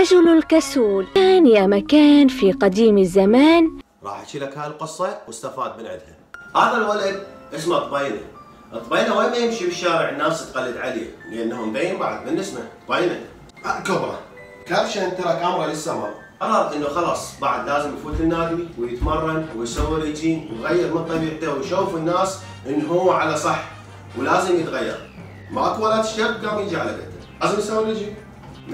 الرجل الكسول كان يا مكان في قديم الزمان راح أحكي لك هاي القصة واستفاد من عندها. هذا الولد اسمه طبينة. طبينة وين ما يمشي بالشارع الناس تقلد عليه لأنه مبين بعد من اسمه طبينة. كبرة. كابشن ترك امره للسماء. قرر إنه خلاص بعد لازم يفوت النادي ويتمرن ويسوي ريجيم ويغير من طبيعته ويشوف الناس انه هو على صح ولازم يتغير. ماكو ولد شاب قام يجي على قده. لازم يسوي ريجيم.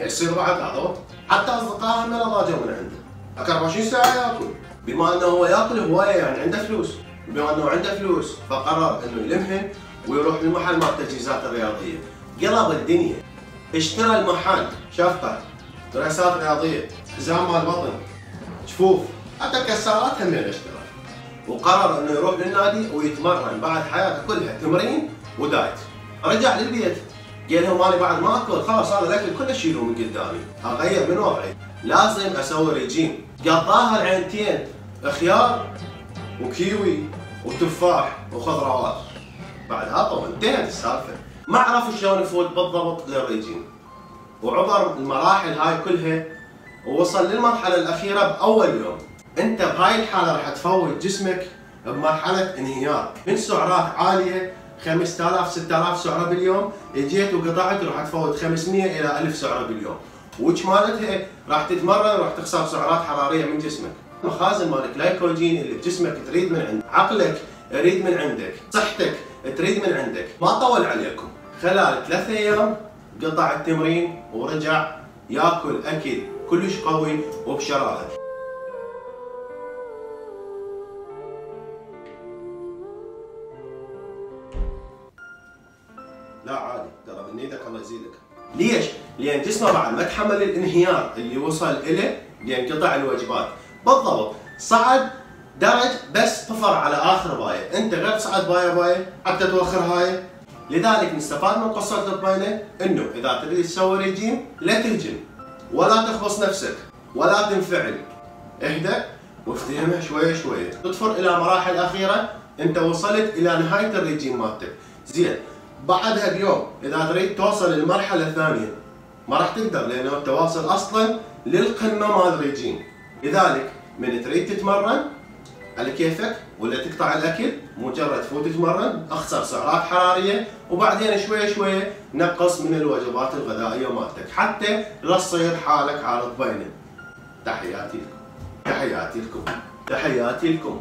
يصير بعد هذا حتى اصدقائه من جو من عنده. 24 ساعة يأكل. بما أنه هو يأكل هوايه يعني عنده فلوس. بما أنه عنده فلوس فقرر إنه يلمهن ويروح للمحل مال التجهيزات الرياضية. قلب الدنيا. اشترى المحل. شفقه دراسات رياضية. حزام مال بطن جفوف حتى كسارات هم اشترى. وقرر إنه يروح للنادي ويتمرن بعد حياته كلها. تمرين و diet. رجع للبيت. قال لهم أنا بعد ما اكل خلاص هذا الأكل كله شيلوه من قدامي. أغير من وضعي. لازم أسوي ريجيم قضاها العينتين. خيار وكيوي وتفاح وخضروات. بعد هذا انتهت السالفة. ما عرف شلون يفوت بالضبط للريجيم وعبر المراحل هاي كلها ووصل للمرحلة الأخيرة بأول يوم. أنت بهاي الحالة راح تفوت جسمك بمرحلة انهيار. من سعرات عالية 5000 6000 سعره باليوم. اجيت وقطعت راح تفوت 500 إلى 1000 سعره باليوم. وش مالتها؟ راح تتمرن راح تخسر سعرات حرارية من جسمك. مخازن مال الجلايكوجين اللي بجسمك تريد من عندك. عقلك يريد من عندك. صحتك تريد من عندك. ما طول عليكم. خلال ثلاثة أيام قطع التمرين ورجع ياكل أكل كلش قوي وبشراهه لا عادي ترى من إيدك الله يزيدك. ليش؟ لأن جسمه بعد ما تحمل الانهيار اللي وصل له لأن قطع الوجبات بالضبط. صعد درج بس طفر على آخر باية. أنت غير تصعد باية باية حتى توخر هاي. لذلك نستفاد من قصة الطبينه إنه إذا تريد تسوي ريجيم لا تهجم. ولا تخبص نفسك. ولا تنفعل. إهدى وافتهمها شوية شوية. تطفر إلى مراحل أخيرة. أنت وصلت إلى نهاية الريجيم مالتك. زين. بعدها بيوم إذا تريد توصل للمرحلة الثانية. ما راح تقدر لأنه انت واصل أصلا للقمة مال الريجيم لذلك من تريد تتمرن على كيفك ولا تقطع الأكل مجرد تفوت تتمرن أخسر سعرات حرارية وبعدين شوي شوي نقص من الوجبات الغذائية مالتك حتى لا تصير حالك عارض بينه تحياتي لكم. تحياتي لكم. تحياتي لكم.